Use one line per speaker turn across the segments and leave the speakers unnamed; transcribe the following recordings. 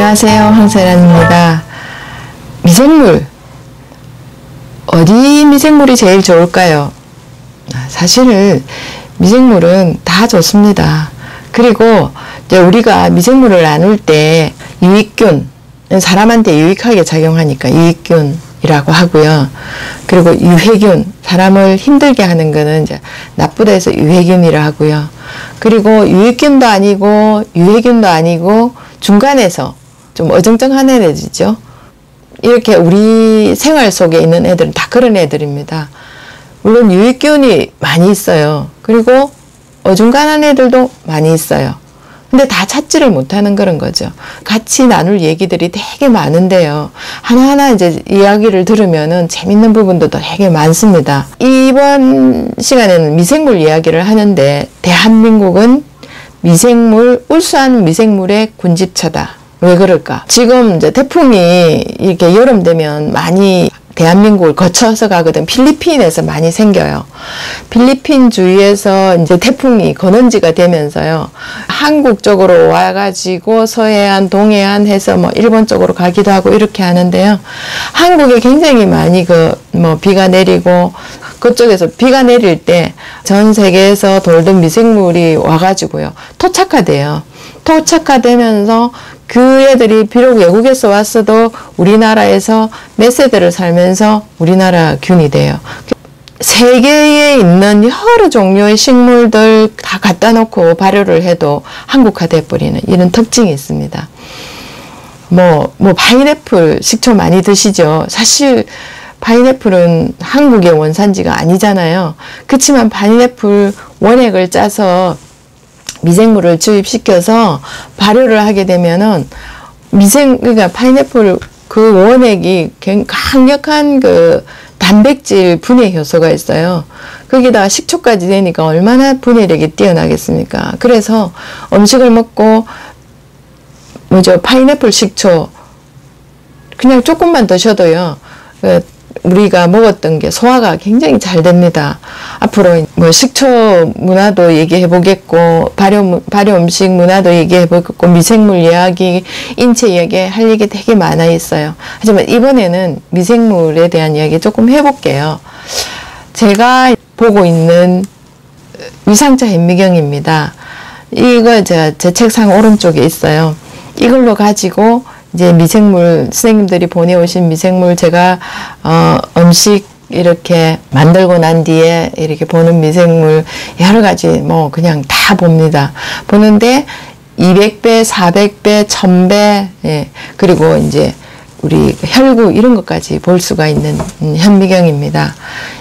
안녕하세요. 황세란입니다. 미생물. 어디 미생물이 제일 좋을까요? 아, 사실은 미생물은 다 좋습니다. 그리고 우리가 미생물을 나눌 때 유익균, 사람한테 유익하게 작용하니까 유익균이라고 하고요. 그리고 유해균, 사람을 힘들게 하는 거는 이제 나쁘다 해서 유해균이라 하고요. 그리고 유익균도 아니고 유해균도 아니고 중간에서 좀 어정쩡한 애들이죠. 이렇게 우리 생활 속에 있는 애들은 다 그런 애들입니다. 물론 유익균이 많이 있어요. 그리고 어중간한 애들도 많이 있어요. 근데 다 찾지를 못하는 그런 거죠. 같이 나눌 얘기들이 되게 많은데요. 하나하나 이제 이야기를 들으면은 재밌는 부분도 되게 많습니다. 이번 시간에는 미생물 이야기를 하는데 대한민국은 미생물, 울수한 미생물의 군집처다. 왜 그럴까? 지금 이제 태풍이 이렇게 여름 되면 많이 대한민국을 거쳐서 가거든. 필리핀에서 많이 생겨요. 필리핀 주위에서 이제 태풍이 건원지가 되면서요. 한국 쪽으로 와가지고 서해안, 동해안 해서 뭐 일본 쪽으로 가기도 하고 이렇게 하는데요. 한국에 굉장히 많이 그 뭐 비가 내리고 그쪽에서 비가 내릴 때 전 세계에서 돌던 미생물이 와가지고요. 토착화돼요. 토착화되면서 그 애들이 비록 외국에서 왔어도 우리나라에서 몇 세대를 살면서 우리나라 균이 돼요. 세계에 있는 여러 종류의 식물들 다 갖다 놓고 발효를 해도 한국화돼 버리는 이런 특징이 있습니다. 뭐, 뭐, 파인애플 식초 많이 드시죠? 사실, 파인애플은 한국의 원산지가 아니잖아요. 그렇지만 파인애플 원액을 짜서 미생물을 주입시켜서 발효를 하게 되면은 미생 그러니까 파인애플 그 원액이 강력한 그 단백질 분해 효소가 있어요. 거기다가 식초까지 되니까 얼마나 분해력이 뛰어나겠습니까? 그래서 음식을 먹고 뭐죠 파인애플 식초 그냥 조금만 드셔도요. 그 우리가 먹었던 게 소화가 굉장히 잘 됩니다. 앞으로 뭐 식초 문화도 얘기해 보겠고 발효 발효 음식 문화도 얘기해 보겠고 미생물 이야기, 인체 이야기 할 얘기 되게 많아 있어요. 하지만 이번에는 미생물에 대한 이야기 조금 해 볼게요. 제가 보고 있는 위상자 현미경입니다. 이거 제가 제 책상 오른쪽에 있어요. 이걸로 가지고 이제 미생물 선생님들이 보내오신 미생물 제가 어, 음식 이렇게 만들고 난 뒤에 이렇게 보는 미생물 여러 가지 뭐 그냥 다 봅니다. 보는데 200배, 400배, 1000배 예. 그리고 이제 우리 혈구 이런 것까지 볼 수가 있는 현미경입니다.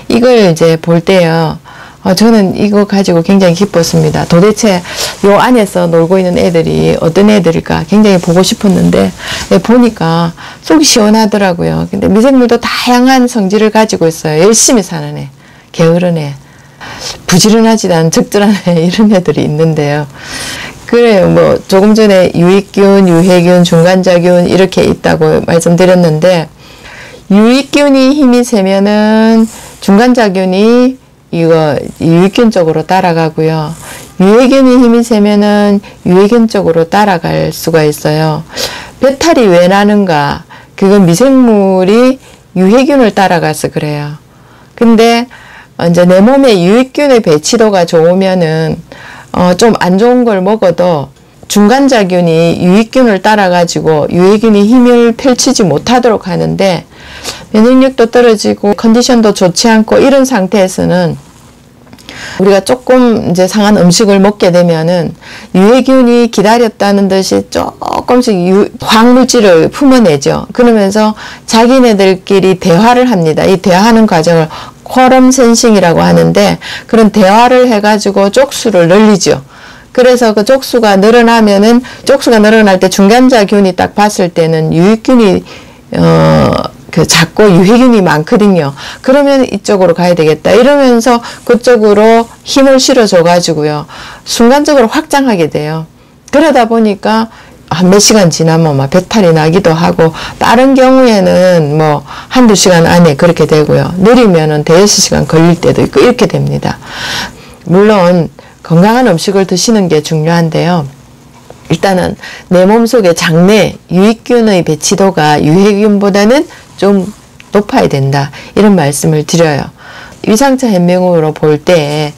이걸 이제 볼 때요. 어, 저는 이거 가지고 굉장히 기뻤습니다. 도대체 요 안에서 놀고 있는 애들이 어떤 애들일까 굉장히 보고 싶었는데 네, 보니까 속이 시원하더라고요. 근데 미생물도 다양한 성질을 가지고 있어요. 열심히 사는 애, 게으른 애, 부지런하지도 않은 적절한 애 이런 애들이 있는데요. 그래요. 뭐 조금 전에 유익균, 유해균, 중간자균 이렇게 있다고 말씀드렸는데 유익균이 힘이 세면은 중간자균이 이거 유익균 쪽으로 따라가고요. 유해균이 힘이 세면은 유해균 쪽으로 따라갈 수가 있어요. 배탈이 왜 나는가? 그건 미생물이 유해균을 따라가서 그래요. 근데 이제 내 몸에 유익균의 배치도가 좋으면은 어 좀 안 좋은 걸 먹어도 중간자균이 유익균을 따라가지고 유해균이 힘을 펼치지 못하도록 하는데 면역력도 떨어지고 컨디션도 좋지 않고 이런 상태에서는 우리가 조금 이제 상한 음식을 먹게 되면은 유해균이 기다렸다는 듯이 조금씩 유, 화학물질을 품어내죠. 그러면서 자기네들끼리 대화를 합니다. 이 대화하는 과정을 쿼럼 센싱이라고 하는데 그런 대화를 해가지고 쪽수를 늘리죠. 그래서 그 쪽수가 늘어나면은 쪽수가 늘어날 때 중간자균이 딱 봤을 때는 유익균이 어, 그 작고 유해균이 많거든요. 그러면 이쪽으로 가야 되겠다. 이러면서 그쪽으로 힘을 실어줘 가지고요. 순간적으로 확장하게 돼요. 그러다 보니까 한 몇 시간 지나면 막 배탈이 나기도 하고 다른 경우에는 뭐 한두 시간 안에 그렇게 되고요. 느리면은 대여섯 시간 걸릴 때도 있고 이렇게 됩니다. 물론 건강한 음식을 드시는 게 중요한데요. 일단은 내 몸속의 장내 유익균의 배치도가 유해균보다는 좀 높아야 된다. 이런 말씀을 드려요. 위상차 현명으로 볼 때,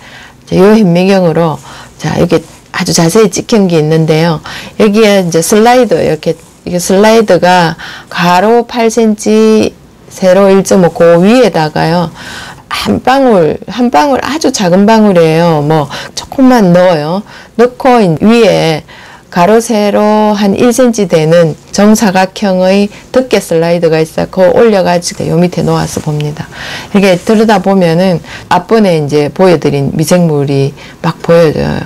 이 현미경으로, 자, 이렇게 아주 자세히 찍힌 게 있는데요. 여기에 이제 슬라이드, 이렇게, 이게 슬라이드가 가로 8cm, 세로 1.5, 그 위에다가요. 한 방울, 한 방울 아주 작은 방울이에요. 뭐, 조금만 넣어요. 넣고 위에 가로 세로 한 1cm 되는 정사각형의 덮개 슬라이드가 있어 그 올려가지고 요 밑에 놓아서 봅니다. 이렇게 들여다 보면은 앞번에 이제 보여드린 미생물이 막 보여져요.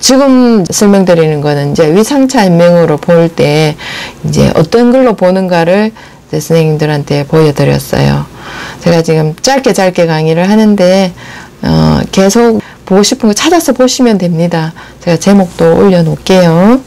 지금 설명드리는 거는 이제 위상차 인명으로 볼 때 이제 어떤 걸로 보는가를 선생님들한테 보여드렸어요. 제가 지금 짧게 짧게 강의를 하는데 어, 계속 보고 싶은 거 찾아서 보시면 됩니다. 제가 제목도 올려놓을게요.